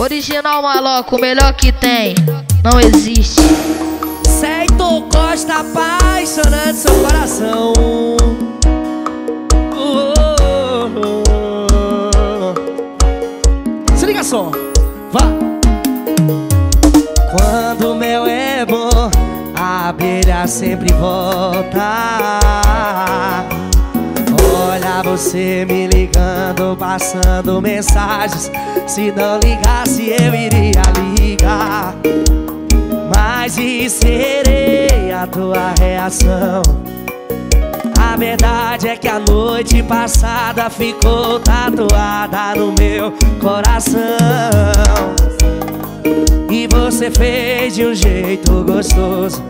Original maloco, o melhor que tem, não existe. Certo Costa apaixonando seu coração. Oh, oh, oh. Se liga só, vá. Quando o mel é bom, a abelha sempre volta. Você me ligando, passando mensagens. Se não ligasse, eu iria ligar. Mas esperei a tua reação. A verdade é que a noite passada ficou tatuada no meu coração. E você fez de um jeito gostoso.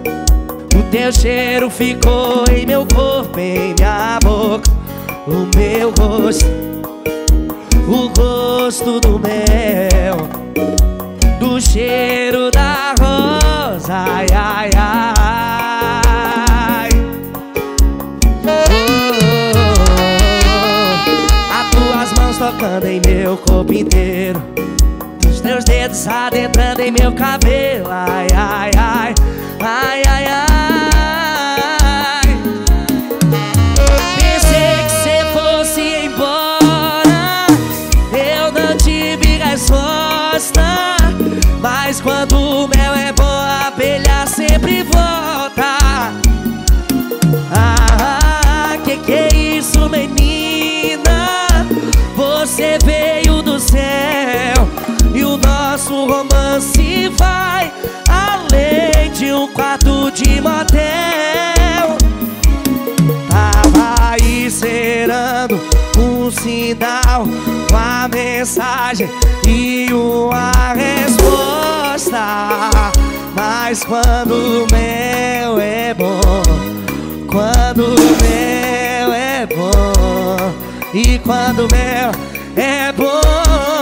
O teu cheiro ficou em meu corpo, em minha boca. O meu rosto, o gosto do mel, do cheiro da rosa. Ai, ai, ai. Oh, As tuas mãos tocando em meu corpo inteiro. Os teus dedos adentrando em meu cabelo. Ai, ai, ai. Ai, ai, ai. Quando o mel é bom, a abelha sempre volta. Ah, que que é isso, menina? Você veio do céu e o nosso romance vai além de um quarto de motel. Tava aí esperando um sinal, uma mensagem e uma resposta. Mas quando o mel é bom, quando o mel é bom, e quando o mel é bom,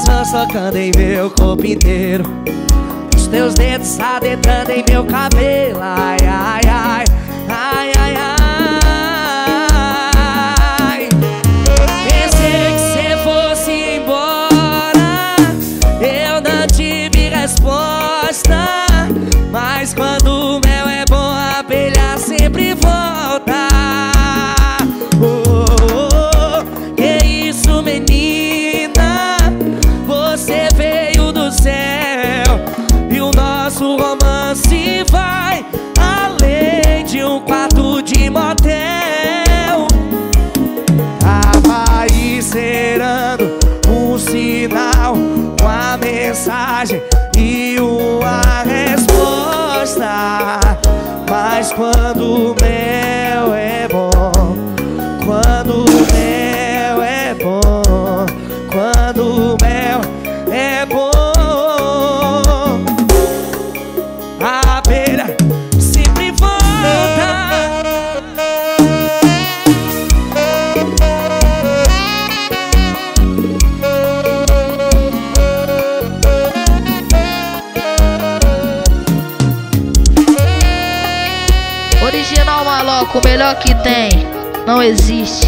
tuas mãos tocando em meu corpo inteiro. Os teus dedos adentrando em meu cabelo. Ai, ai, ai, ai, ai, ai. Pensei que cê fosse embora Eu não tive resposta. Mas quando o de motel Tava um sinal Uma mensagem e uma resposta. Mas quando o mel é O melhor que tem, não existe.